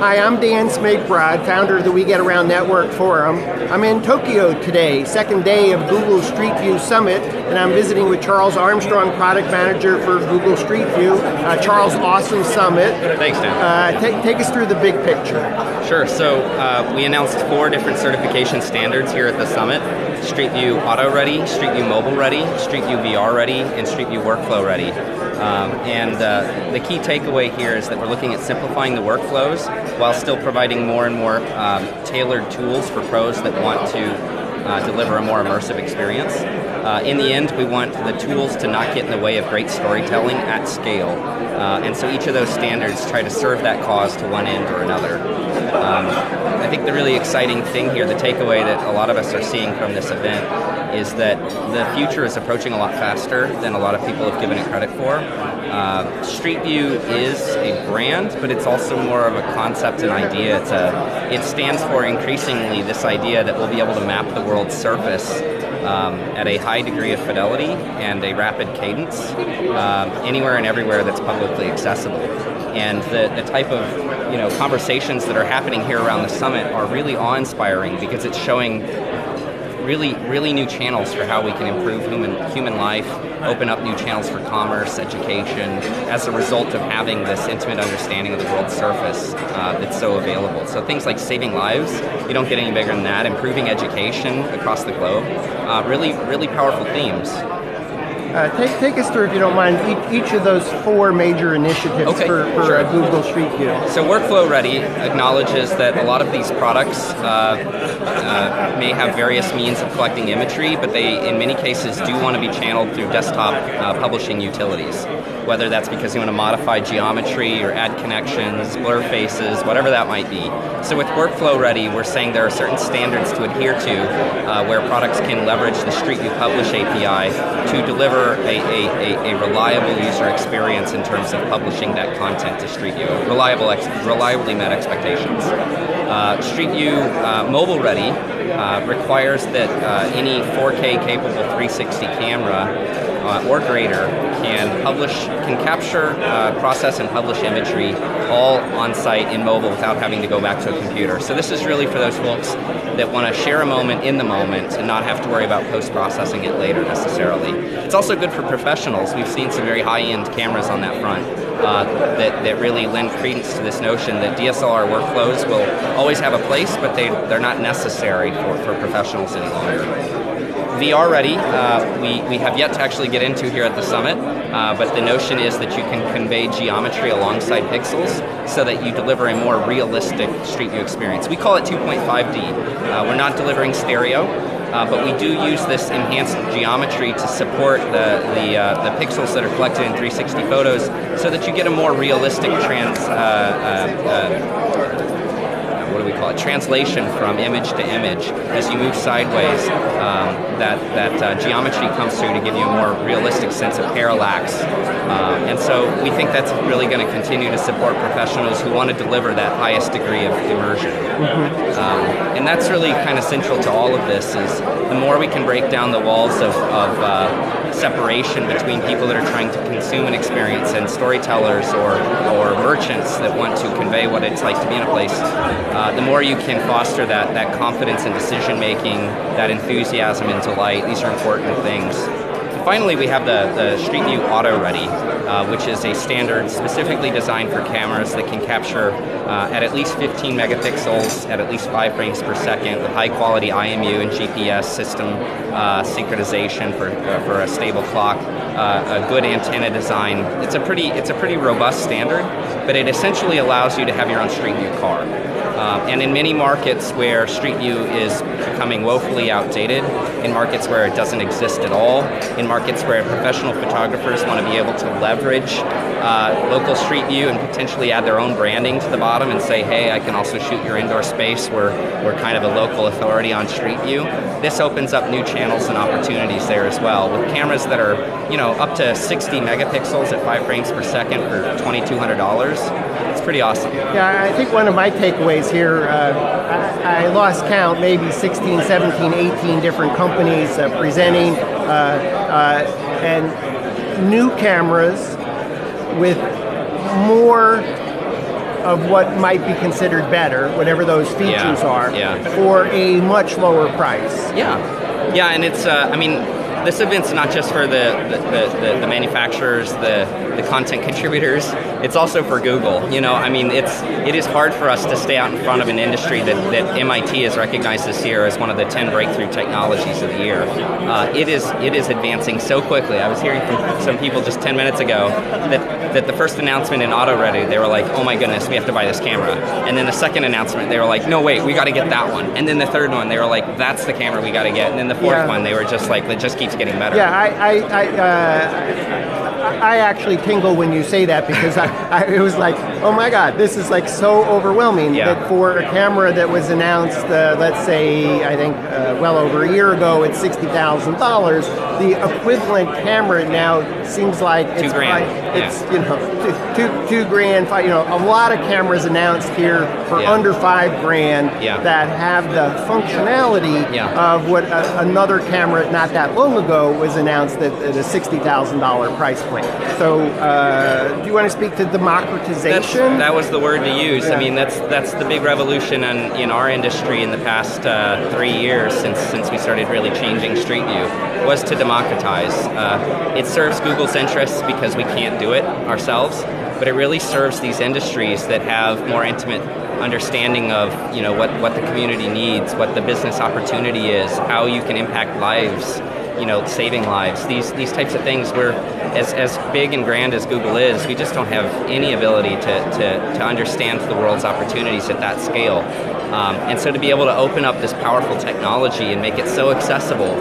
Hi, I'm Dan Smigrod, founder of the We Get Around Network Forum. I'm in Tokyo today, second day of Google Street View Summit, and I'm visiting with Charles Armstrong, product manager for Google Street View. Uh, Charles, awesome summit. Thanks, Dan. Uh, take, take us through the big picture. Sure. So uh, we announced four different certification standards here at the summit: Street View Auto Ready, Street View Mobile Ready, Street View VR Ready, and Street View Workflow Ready. Um, and uh, the key takeaway here is that we're looking at simplifying the workflows while still providing more and more um, tailored tools for pros that want to uh, deliver a more immersive experience. Uh, in the end, we want the tools to not get in the way of great storytelling at scale. Uh, and so each of those standards try to serve that cause to one end or another. Um, I think the really exciting thing here, the takeaway that a lot of us are seeing from this event, is that the future is approaching a lot faster than a lot of people have given it credit for. Uh, Street View is a brand, but it's also more of a concept and idea. It's a, it stands for increasingly this idea that we'll be able to map the world's surface um, at a high degree of fidelity and a rapid cadence um, anywhere and everywhere that's publicly accessible. And the, the type of you know conversations that are happening here around the summit are really awe-inspiring because it's showing really, really new channels for how we can improve human human life, open up new channels for commerce, education, as a result of having this intimate understanding of the world's surface uh, that's so available. So things like saving lives, you don't get any bigger than that. Improving education across the globe, uh, really, really powerful themes. Uh, take, take us through, if you don't mind, each, each of those four major initiatives okay, for, for sure. Google Street View. So Workflow Ready acknowledges that a lot of these products uh, uh, may have various means of collecting imagery, but they, in many cases, do want to be channeled through desktop uh, publishing utilities. Whether that's because you want to modify geometry or add connections, blur faces, whatever that might be. So with Workflow Ready, we're saying there are certain standards to adhere to uh, where products can leverage the Street View Publish API to deliver a, a, a, reliable user experience in terms of publishing that content to Street View. Reliable, ex- reliably met expectations. Uh, Street View uh, Mobile Ready uh, requires that uh, any 4K capable 360 camera uh, or greater can publish, can capture, uh, process, and publish imagery all on site in mobile without having to go back to a computer. So this is really for those folks that want to share a moment in the moment and not have to worry about post processing it later necessarily. It's also good for professionals. We've seen some very high end cameras on that front. Uh, that, that really lend credence to this notion that DSLR workflows will always have a place, but they, they're not necessary for, for professionals any longer. VR ready, uh, we, we have yet to actually get into here at the summit, uh, but the notion is that you can convey geometry alongside pixels so that you deliver a more realistic Street View experience. We call it 2.5D. Uh, we're not delivering stereo, uh, but we do use this enhanced geometry to support the the, uh, the pixels that are collected in 360 photos, so that you get a more realistic trans. Uh, what do we call it? Translation from image to image as you move sideways. Um, that that uh, geometry comes through to give you a more realistic sense of parallax, uh, and so we think that's really going to continue to support professionals who want to deliver that highest degree of immersion. Mm-hmm. Um, and that's really kind of central to all of this. Is the more we can break down the walls of, of uh, separation between people that are trying to consume an experience and storytellers or or merchants that want to convey what it's like to be in a place uh, the more you can foster that, that confidence in decision making, that enthusiasm into light, these are important things. And finally, we have the, the Street View Auto Ready, uh, which is a standard specifically designed for cameras that can capture uh, at at least 15 megapixels at at least 5 frames per second with high quality IMU and GPS system uh, synchronization for, uh, for a stable clock, uh, a good antenna design. It's a pretty it's a pretty robust standard, but it essentially allows you to have your own Street View car. Um, and in many markets where Street View is becoming woefully outdated, in markets where it doesn't exist at all, in markets where professional photographers want to be able to leverage uh, local Street View and potentially add their own branding to the bottom and say, hey, I can also shoot your indoor space. We're, we're kind of a local authority on Street View. This opens up new channels and opportunities there as well. With cameras that are, you know, up to 60 megapixels at 5 frames per second for $2,200, it's pretty awesome. Yeah, I think one of my takeaways here, uh, I, I, lost count, maybe 16, 17, 18 different companies uh, presenting, uh, uh and new cameras with more of what might be considered better, whatever those features Yeah, are, yeah. for a much lower price. Yeah, yeah, and it's uh, I mean this event's not just for the the, the, the, the manufacturers, the the content contributors. It's also for Google. You know, I mean, it's it is hard for us to stay out in front of an industry that, that MIT has recognized this year as one of the ten breakthrough technologies of the year. Uh, it is it is advancing so quickly. I was hearing from some people just ten minutes ago that that the first announcement in Auto Ready, they were like, "Oh my goodness, we have to buy this camera," and then the second announcement, they were like, "No, wait, we got to get that one," and then the third one, they were like, "That's the camera we got to get," and then the fourth Yeah. one, they were just like, "It just keeps getting better." Yeah, I, I, I, uh, I actually tingle when you say that because I, I, it was like, oh my God, this is like so overwhelming Yeah. that for a camera that was announced, uh, let's say, I think uh, well over a year ago at sixty thousand dollars, the equivalent camera now seems like it's grand, fi- It's you know two, two, two grand. Five, you know, a lot of cameras announced here for Yeah. under five grand Yeah. that have the functionality Yeah. of what a, another camera not that long ago was announced at, at a sixty thousand dollar price point. So, uh, do you want to speak to That's, democratization? that was the word to use. Yeah. I mean, that's that's the big revolution in, in our industry in the past uh, three years since since we started really changing Street View was to democratize. Uh, it serves Google's interests because we can't do it ourselves, but it really serves these industries that have more intimate understanding of you know what, what the community needs, what the business opportunity is, how you can impact lives you know, saving lives. These these types of things. We're as as big and grand as Google is. We just don't have any ability to to, to understand the world's opportunities at that scale. Um, and so to be able to open up this powerful technology and make it so accessible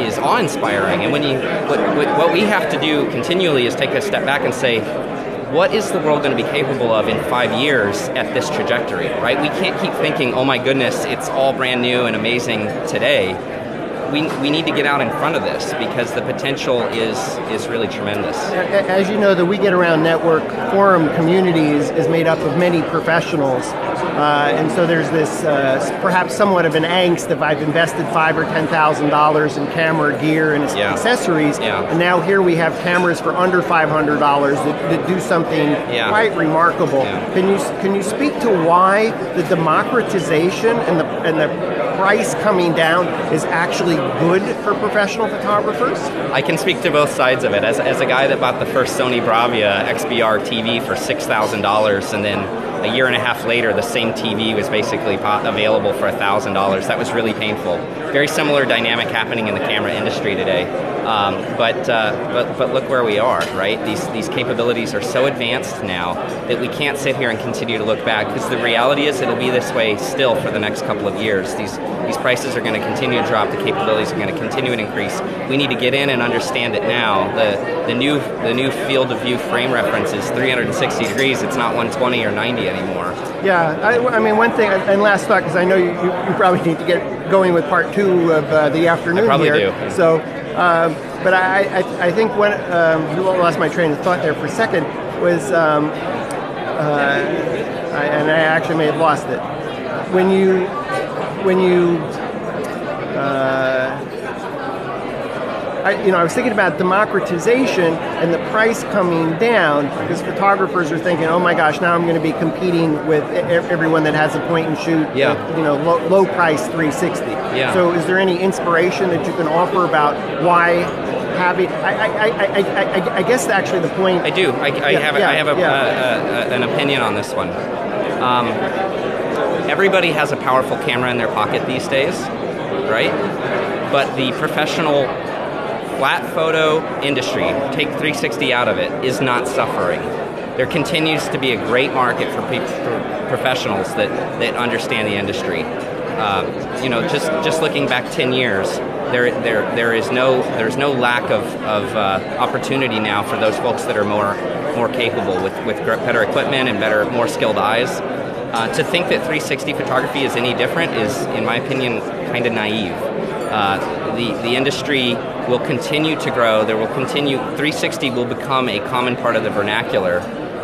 is awe-inspiring. And when you what, what, what we have to do continually is take a step back and say, what is the world going to be capable of in five years at this trajectory, right? We can't keep thinking, oh my goodness, it's all brand new and amazing today. We, we need to get out in front of this because the potential is, is really tremendous. As you know, the We Get Around Network forum communities is, made up of many professionals. Uh, and so there's this uh, perhaps somewhat of an angst if I've invested five or ten thousand dollars in camera gear and Yeah. accessories, Yeah. and now here we have cameras for under five hundred dollars that, that do something Yeah. quite remarkable. Can you can you speak to why the democratization and the and the price coming down is actually good for professional photographers? I can speak to both sides of it. As, as a guy that bought the first Sony Bravia XBR TV for $6,000 and then a year and a half later the same TV was basically available for $1,000, that was really painful. Very similar dynamic happening in the camera industry today. Um, but, uh, but, but look where we are, right? These, these capabilities are so advanced now that we can't sit here and continue to look back because the reality is it'll be this way still for the next couple of years. These, these prices are going to continue to drop, the capabilities are going to continue to increase. We need to get in and understand it now. The, the, new, the new field of view frame reference is 360 degrees, it's not 120 or 90 anymore. Yeah, I, I mean, one thing, and last thought, because I know you, you, probably need to get going with part two of uh, the afternoon I probably here. do. So, um, but I, I, I think when um, I lost my train of thought there for a second was, um, uh, I, and I actually may have lost it. When you, when you, uh, I, you know, I was thinking about democratization and the price coming down because photographers are thinking, oh my gosh, now I'm going to be competing with everyone that has a point and shoot, Yeah. with, you know, low, low price 360. Yeah. So, is there any inspiration that you can offer about why having? I, I, I, I, I, I guess actually the point. I do. I, I Yeah, have, a, yeah, I have a, yeah. uh, uh, an opinion on this one. Um, everybody has a powerful camera in their pocket these days, right? But the professional flat photo industry, take 360 out of it, is not suffering. There continues to be a great market for, peop for professionals that, that understand the industry. Uh, you know, just just looking back 10 years, there there there is no there's no lack of, of uh, opportunity now for those folks that are more more capable with with better equipment and better more skilled eyes. Uh, to think that 360 photography is any different is, in my opinion, kind of naive. Uh, the the industry will continue to grow. There will continue 360 will become a common part of the vernacular,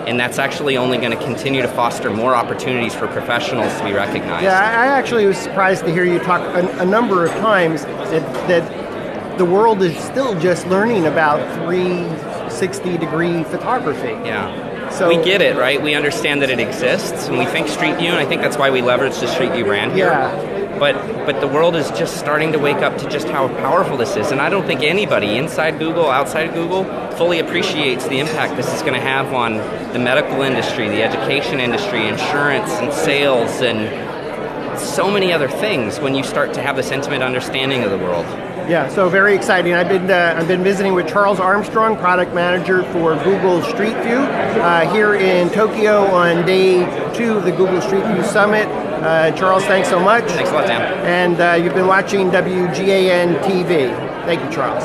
and that's actually only going to continue to foster more opportunities for professionals to be recognized. Yeah, I actually was surprised to hear you talk a, a number of times that that the world is still just learning about 360 degree photography. Yeah. So we get it, right? We understand that it exists, and we think Street View, and I think that's why we leverage the Street View brand here. Yeah. But but the world is just starting to wake up to just how powerful this is, and I don't think anybody inside Google, outside of Google, fully appreciates the impact this is going to have on the medical industry, the education industry, insurance, and sales, and so many other things when you start to have this intimate understanding of the world. Yeah, so very exciting. I've been uh, I've been visiting with Charles Armstrong, product manager for Google Street View, uh, here in Tokyo on day two of the Google Street View Summit. Uh, Charles, thanks so much. Thanks a lot, Dan. And uh, you've been watching WGAN TV. Thank you, Charles.